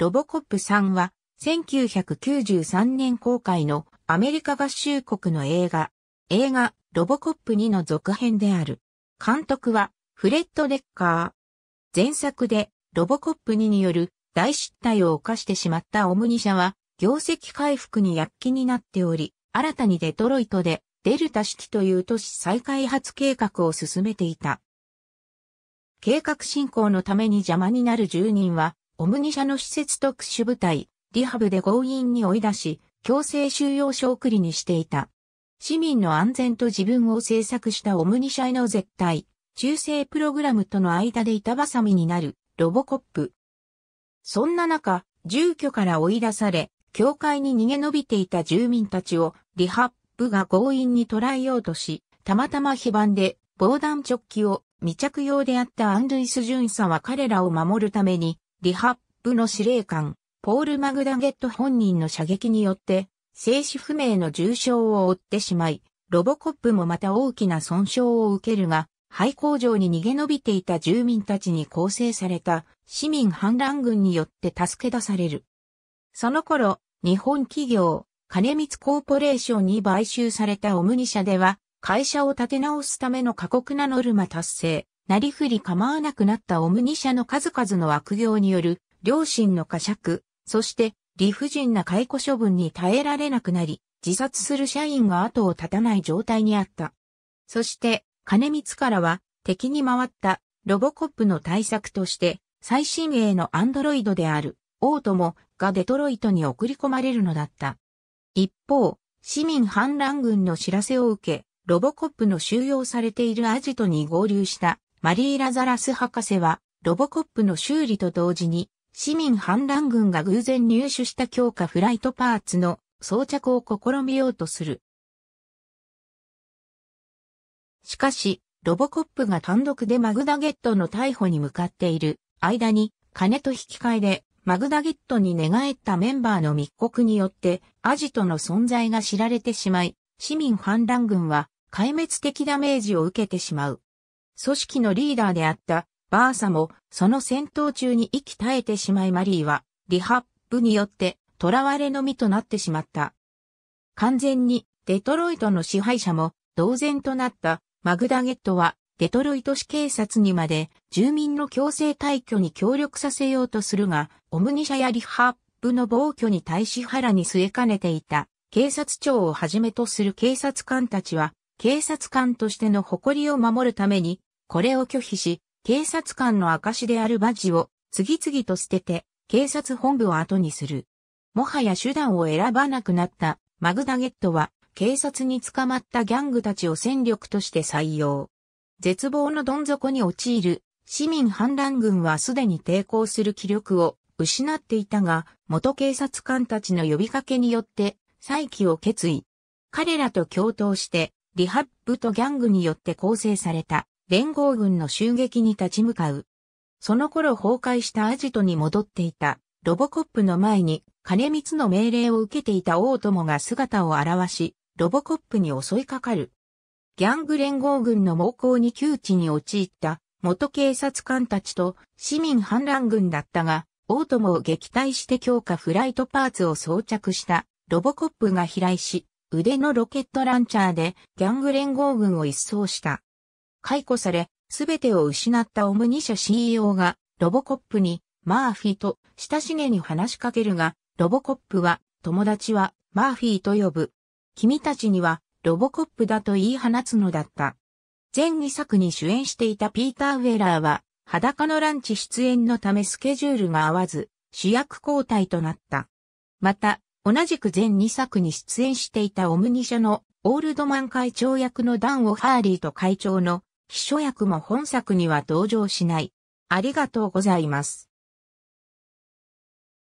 ロボコップ3は、1993年公開のアメリカ合衆国の映画、映画、ロボコップ2の続編である。監督は、フレッド・デッカー。前作で、ロボコップ2による大失態を犯してしまったオムニ社は、業績回復に躍起になっており、新たにデトロイトでデルタ式という都市再開発計画を進めていた。計画進行のために邪魔になる住人は、オムニ社の施設特殊部隊、リハブで強引に追い出し、強制収容所送りにしていた。市民の安全と自分を制作したオムニ社への絶対、中性プログラムとの間で板挟みになるロボコップ。そんな中、住居から追い出され、教会に逃げ延びていた住民たちをリハッブが強引に捕らえようとし、たまたま非番で防弾チョッキを未着用であったアンドゥイス巡査は彼らを守るために、リハッブの司令官、ポール・マグダゲット本人の射撃によって、生死不明の重傷を負ってしまい、ロボコップもまた大きな損傷を受けるが、廃工場に逃げ延びていた住民たちに構成された市民反乱軍によって助け出される。その頃、日本企業、金光コーポレーションに買収されたオムニ社では、会社を立て直すための過酷なノルマ達成、なりふり構わなくなったオムニ社の数々の悪行による、良心の呵責、そして理不尽な解雇処分に耐えられなくなり、自殺する社員が後を絶たない状態にあった。そして、金光からは敵に回ったロボコップの対策として最新鋭のアンドロイドであるオートモがデトロイトに送り込まれるのだった。一方、市民反乱軍の知らせを受け、ロボコップの収容されているアジトに合流したマリー・ラザラス博士は、ロボコップの修理と同時に、市民反乱軍が偶然入手した強化フライトパーツの装着を試みようとする。しかし、ロボコップが単独でマグダゲットの逮捕に向かっている間に、金と引き換えでマグダゲットに寝返ったメンバーの密告によってアジトの存在が知られてしまい、市民反乱軍は壊滅的ダメージを受けてしまう。組織のリーダーであったバーサもその戦闘中に息絶えてしまいマリーはリハップによって囚われの身となってしまった。完全にデトロイトの支配者も同然となったマグダゲットはデトロイト市警察にまで住民の強制退去に協力させようとするが、オムニシャやリハップの暴挙に対し腹に据えかねていた警察庁をはじめとする警察官たちは、警察官としての誇りを守るために、これを拒否し、警察官の証であるバッジを次々と捨てて、警察本部を後にする。もはや手段を選ばなくなったマグダゲットは、警察に捕まったギャングたちを戦力として採用。絶望のどん底に陥る市民反乱軍はすでに抵抗する気力を失っていたが、元警察官たちの呼びかけによって再起を決意。彼らと共闘して、リハッブとギャングによって構成された連合軍の襲撃に立ち向かう。その頃崩壊したアジトに戻っていたロボコップの前に金光の命令を受けていた王友が姿を現し、ロボコップに襲いかかる。ギャング連合軍の猛攻に窮地に陥った元警察官たちと市民反乱軍だったが、オートモを撃退して強化フライトパーツを装着したロボコップが飛来し、腕のロケットランチャーでギャング連合軍を一掃した。解雇され、すべてを失ったオムニ社 CEO がロボコップにマーフィーと親しげに話しかけるが、ロボコップは友達はマーフィーと呼ぶ。君たちにはロボコップだと言い放つのだった。全2作に主演していたピーター・ウェラーは、裸のランチ出演のためスケジュールが合わず、主役交代となった。また、同じく全2作に出演していたオムニ社のオールドマン会長役のダン・オ・ハーリーと会長の秘書役も本作には登場しない。ありがとうございます。